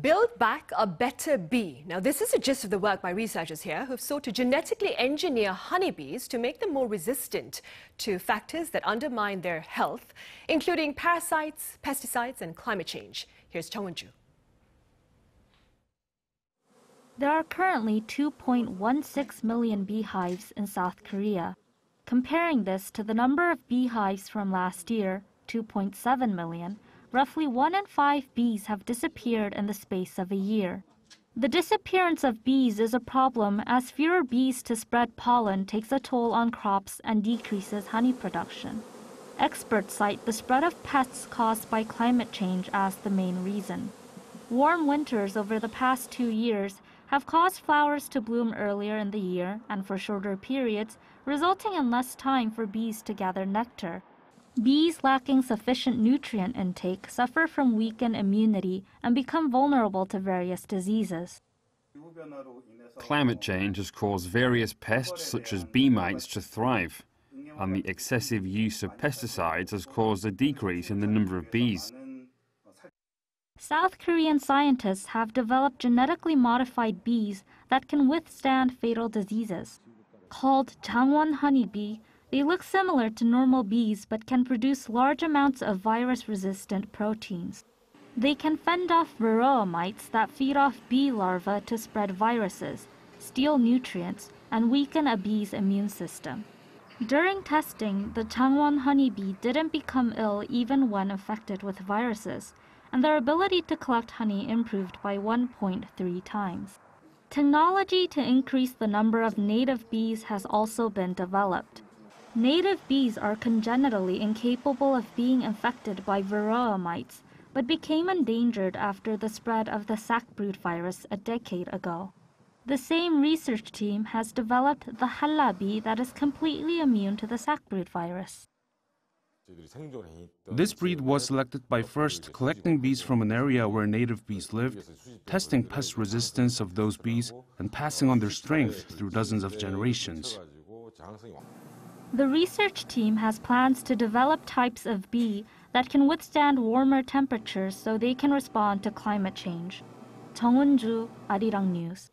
Build back a better bee. Now, this is the gist of the work by researchers here who've sought to genetically engineer honeybees to make them more resistant to factors that undermine their health, including parasites, pesticides, and climate change. Here's Jeong Eun-joo. There are currently 2.16 million beehives in South Korea. Comparing this to the number of beehives from last year, 2.7 million, roughly one in five bees have disappeared in the space of a year. The disappearance of bees is a problem as fewer bees to spread pollen takes a toll on crops and decreases honey production. Experts cite the spread of pests caused by climate change as the main reason. Warm winters over the past two years have caused flowers to bloom earlier in the year and for shorter periods, resulting in less time for bees to gather nectar. Bees lacking sufficient nutrient intake suffer from weakened immunity and become vulnerable to various diseases. Climate change has caused various pests such as bee mites to thrive, and the excessive use of pesticides has caused a decrease in the number of bees. South Korean scientists have developed genetically modified bees that can withstand fatal diseases. Called Jangwon honeybee, they look similar to normal bees but can produce large amounts of virus-resistant proteins. They can fend off varroa mites that feed off bee larvae to spread viruses, steal nutrients, and weaken a bee's immune system. During testing, the Jangwon honeybee didn't become ill even when infected with viruses, and their ability to collect honey improved by 1.3 times. Technology to increase the number of native bees has also been developed. Native bees are congenitally incapable of being infected by varroa mites, but became endangered after the spread of the sackbrood virus a decade ago. The same research team has developed the halla bee that is completely immune to the sackbrood virus. This breed was selected by first collecting bees from an area where native bees lived, testing pest resistance of those bees, and passing on their strength through dozens of generations. The research team has plans to develop types of bee that can withstand warmer temperatures so they can respond to climate change. Jeong Eun-joo, Arirang News.